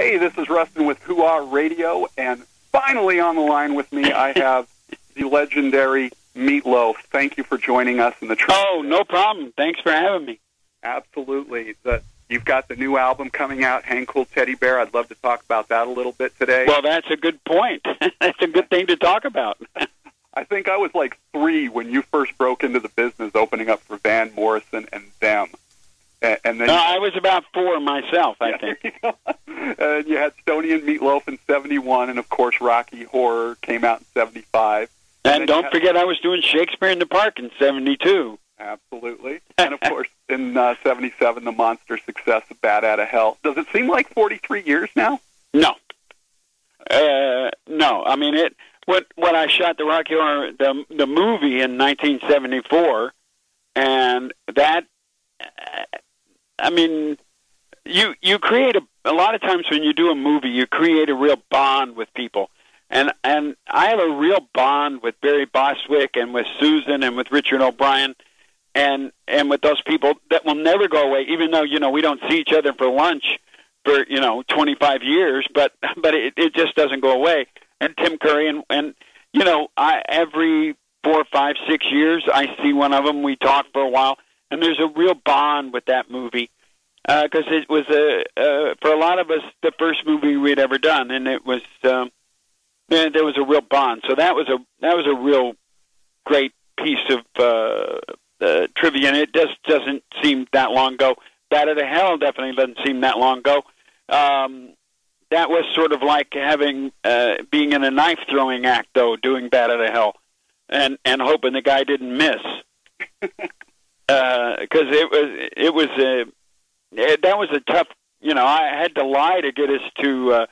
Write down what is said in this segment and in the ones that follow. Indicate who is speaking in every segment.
Speaker 1: Hey, this is Rustyn with Hooah Radio, and finally on the line with me, I have the legendary Meat Loaf. Thank you for joining us in the.
Speaker 2: Tr- oh, no problem. Thanks for having me.
Speaker 1: Absolutely. The, you've got the new album coming out, Hang Cool Teddy Bear. I'd love to talk about that a little bit today.
Speaker 2: Well, that's a good point. that's a good thing to talk about.
Speaker 1: I think I was like three when you first broke into the business, opening up for Van Morrison and them. And then
Speaker 2: no, I was about four myself. I
Speaker 1: yeah,
Speaker 2: think.
Speaker 1: You had Stoney and Meatloaf in '71, and of course Rocky Horror came out in '75.
Speaker 2: And, and don't had, forget, I was doing Shakespeare in the Park in '72.
Speaker 1: Absolutely, and of course in '77, uh, the monster success of Bat Out of Hell. Does it seem like 43 years now?
Speaker 2: No, uh, no. I mean it. When when I shot the Rocky Horror the the movie in 1974, and that I mean, you you create a a lot of times when you do a movie, you create a real bond with people. And and I have a real bond with Barry Bostwick and with Susan and with Richard O'Brien and and with those people that will never go away even though you know we don't see each other for lunch for you know 25 years but but it, it just doesn't go away. And Tim Curry and and you know I every four five six years I see one of them we talk for a while. And there's a real bond with that movie because uh, it was a uh, for a lot of us the first movie we'd ever done, and it was um, and there was a real bond. So that was a that was a real great piece of uh, uh, trivia, and it just doesn't seem that long ago. Bat Out of Hell definitely doesn't seem that long ago. Um, that was sort of like having uh, being in a knife throwing act, though, doing Bat Out of Hell, and and hoping the guy didn't miss. because uh, it was it was a that was a tough. You know, I had to lie to get us to. Uh,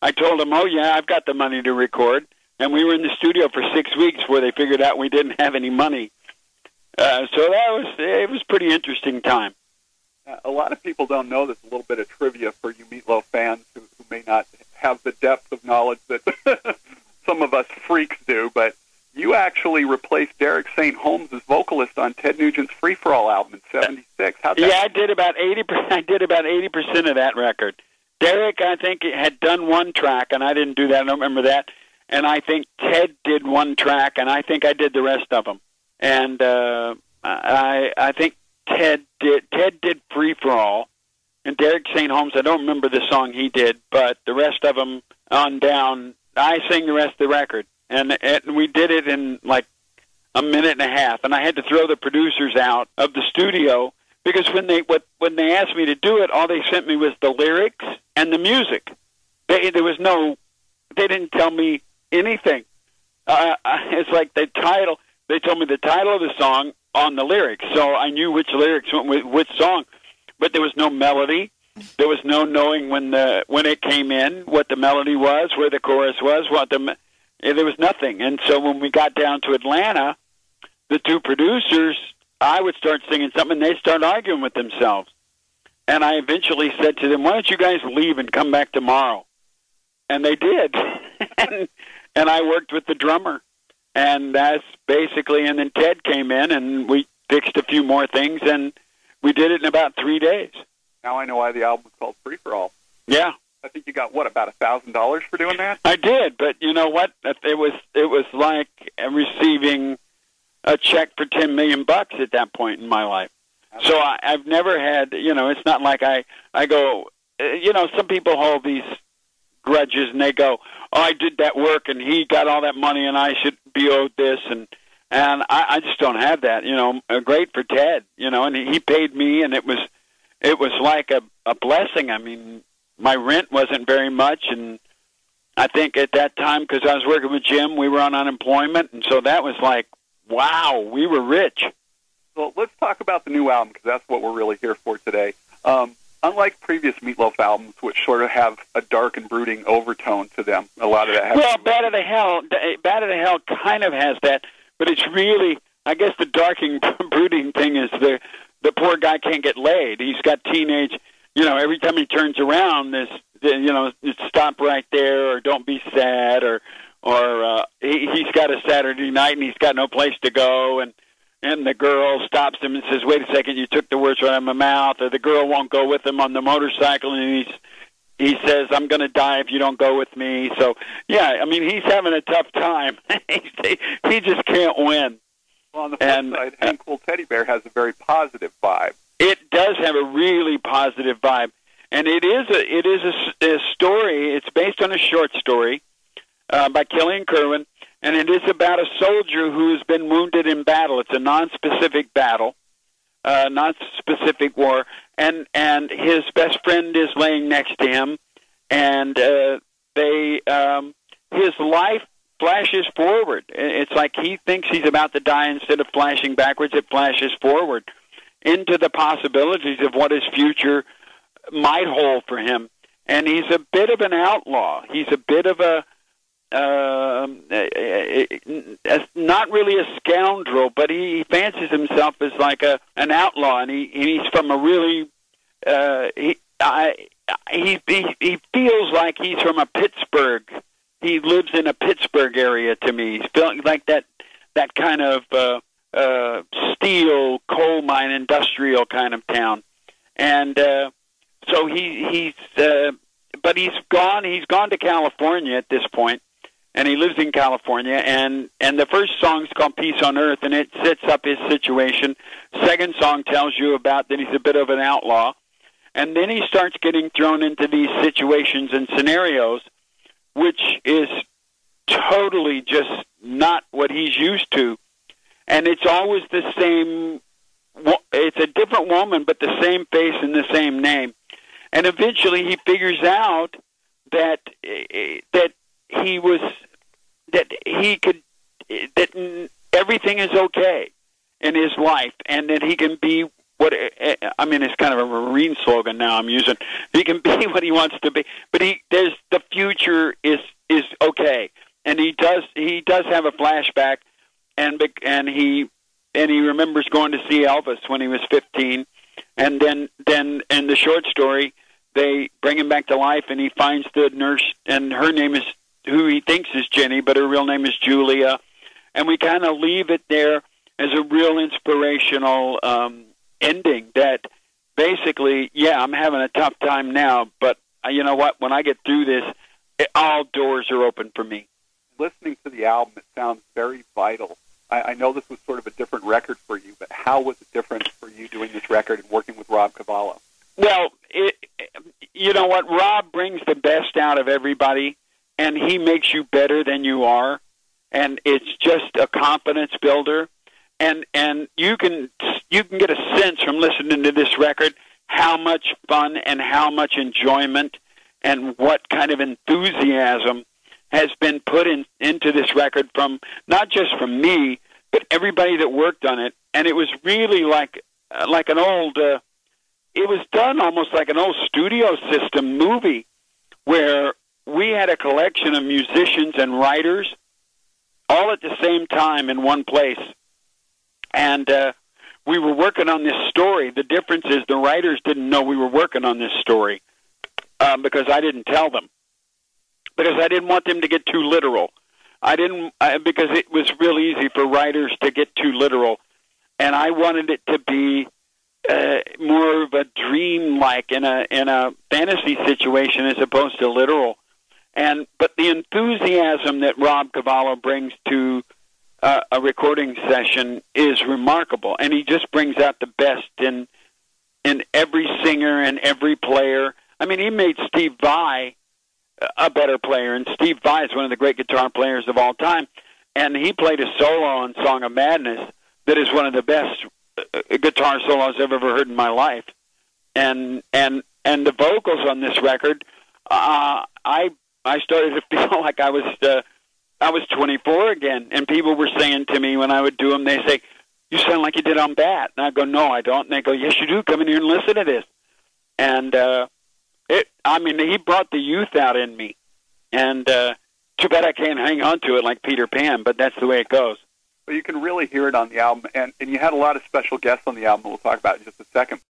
Speaker 2: I told them, "Oh yeah, I've got the money to record," and we were in the studio for six weeks where they figured out we didn't have any money. Uh, so that was it was pretty interesting time.
Speaker 1: Uh, a lot of people don't know this. A little bit of trivia for you Meat Loaf fans who, who may not have the depth of knowledge that some of us freaks do, but you actually replaced Derek St. Holmes as vocalist on Ted Nugent's Free for All album in '76. How?
Speaker 2: Yeah, I did about eighty. I did about eighty percent of that record. Derek, I think, had done one track, and I didn't do that. I don't remember that. And I think Ted did one track, and I think I did the rest of them. And uh, I, I think Ted did. Ted did Free for All, and Derek St. Holmes. I don't remember the song he did, but the rest of them on down. I sing the rest of the record and and we did it in like a minute and a half, and I had to throw the producers out of the studio because when they what when they asked me to do it, all they sent me was the lyrics and the music. They, there was no, they didn't tell me anything. Uh, it's like the title. They told me the title of the song on the lyrics, so I knew which lyrics went with which song, but there was no melody. There was no knowing when the when it came in, what the melody was, where the chorus was, what the there was nothing. And so when we got down to Atlanta, the two producers, I would start singing something, and they'd start arguing with themselves. And I eventually said to them, "Why don't you guys leave and come back tomorrow?" And they did. and, and I worked with the drummer, and that's basically. And then Ted came in, and we fixed a few more things, and we did it in about three days.
Speaker 1: Now I know why the album was called Free for All.
Speaker 2: Yeah,
Speaker 1: I think you got what about a thousand dollars for doing that.
Speaker 2: I did, but you know what? It was it was like receiving a check for ten million bucks at that point in my life. So I, I've never had, you know, it's not like I I go, uh, you know, some people hold these grudges and they go, oh, I did that work and he got all that money and I should be owed this and and I, I just don't have that, you know. Uh, great for Ted, you know, and he, he paid me and it was it was like a a blessing. I mean, my rent wasn't very much, and I think at that time because I was working with Jim, we were on unemployment, and so that was like, wow, we were rich.
Speaker 1: Well, let's talk about the new album because that's what we're really here for today. Um, unlike previous Meat Loaf albums, which sort of have a dark and brooding overtone to them, a lot of that. Has
Speaker 2: well, Bat Out of Hell, Bat Out of Hell kind of has that, but it's really, I guess, the dark and brooding thing is the the poor guy can't get laid. He's got teenage you know, every time he turns around, this, you know, stop right there, or don't be sad, or, or uh, he, he's got a Saturday night and he's got no place to go, and and the girl stops him and says, "Wait a second, you took the words right out of my mouth," or the girl won't go with him on the motorcycle, and he's he says, "I'm going to die if you don't go with me." So, yeah, I mean, he's having a tough time. he, he just can't win.
Speaker 1: Well, on the flip
Speaker 2: And-
Speaker 1: side, Hang Cool Teddy Bear has a very positive vibe.
Speaker 2: It does have a really positive vibe, and it is a it is a a, story. It's based on a short story uh, by Kilian Kerwin, and it is about a soldier who has been wounded in battle. It's a non-specific battle, uh, non-specific war, and and his best friend is laying next to him, and uh, they um, his life flashes forward. It's like he thinks he's about to die instead of flashing backwards. It flashes forward into the possibilities of what his future might hold for him. And he's a bit of an outlaw. He's a bit of a uh, not really a scoundrel, but he, he fancies himself as like a an outlaw, and he and he's from a really uh, he I he, he he feels like he's from a Pittsburgh. He lives in a Pittsburgh area to me. He's feeling like that that kind of uh, uh, steel coal mine industrial kind of town, and uh, so he he's uh, but he's gone. He's gone to California at this point, and he lives in California. And and the first song is called "Peace on Earth," and it sets up his situation. Second song tells you about that he's a bit of an outlaw, and then he starts getting thrown into these situations and scenarios, which is totally just not what he's used to. And it's always the same. It's a different woman, but the same face and the same name. And eventually, he figures out that eh, that he was that he could that mm, everything is okay in his life, and that he can be what eh, I mean. It's kind of a marine slogan now I'm using. He can be what he wants to be, but he there's the future is is okay, and he does he does have a flashback, and and he and he remembers going to see Elvis when he was 15, and then then in the short story they bring him back to life, and he finds the nurse, and her name is who he thinks is Jenny, but her real name is Julia, and we kind of leave it there as a real inspirational um, ending. That basically, yeah, I'm having a tough time now, but uh, you know what? When I get through this, it, all doors are open for me.
Speaker 1: Listening to the album, it sounds very vital. I, I know this was sort of a different record for you, but how was it different for you doing this record and working with Rob Cavallo?
Speaker 2: Well, it, you know what? Rob brings the best out of everybody, and he makes you better than you are, and it's just a confidence builder. And and you can you can get a sense from listening to this record how much fun and how much enjoyment and what kind of enthusiasm has been put in into this record from not just from me but everybody that worked on it. And it was really like uh, like an old. Uh, it was done almost like an old studio system movie where we had a collection of musicians and writers all at the same time in one place. And uh, we were working on this story. The difference is the writers didn't know we were working on this story um, because I didn't tell them. Because I didn't want them to get too literal. I didn't I, because it was real easy for writers to get too literal, and I wanted it to be uh, more of a dream like in a in a fantasy situation as opposed to literal and but the enthusiasm that Rob Cavallo brings to uh, a recording session is remarkable and he just brings out the best in in every singer and every player I mean he made Steve Vai a better player. And Steve Vai is one of the great guitar players of all time. And he played a solo on Song of Madness that is one of the best uh, guitar solos I've ever heard in my life, and and and the vocals on this record, uh, I I started to feel like I was uh, I was 24 again, and people were saying to me when I would do them, they say, "You sound like you did on Bat," and I go, "No, I don't," and they go, "Yes, you do. Come in here and listen to this," and uh, it I mean he brought the youth out in me, and uh, too bad I can't hang on to it like Peter Pan, but that's the way it goes.
Speaker 1: Well, you can really hear it on the album, and, and you had a lot of special guests on the album. We'll talk about in just a second.